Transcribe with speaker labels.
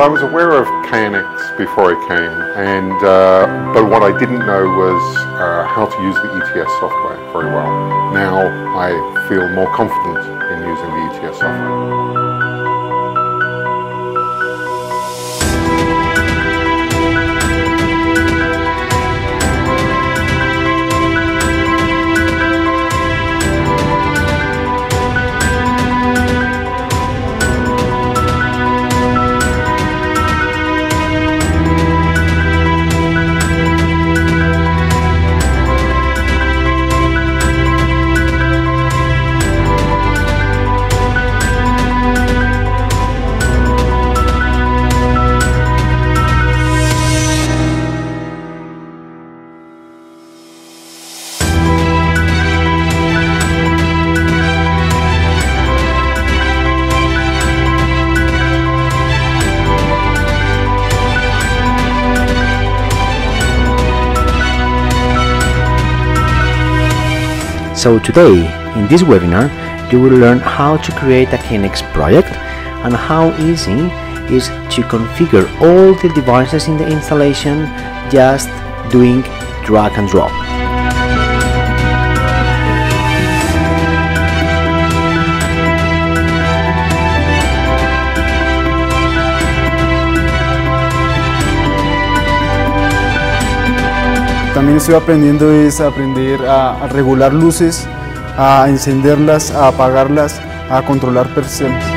Speaker 1: I was aware of KNX before I came, and uh, but what I didn't know was uh, how to use the ETS software very well. Now I feel more confident in using the ETS software.
Speaker 2: So today, in this webinar, you will learn how to create a KNX project and how easy is to configure all the devices in the installation just doing drag and drop.
Speaker 3: También estoy aprendiendo es aprender a, regular luces, a encenderlas, a apagarlas, a controlar persianas.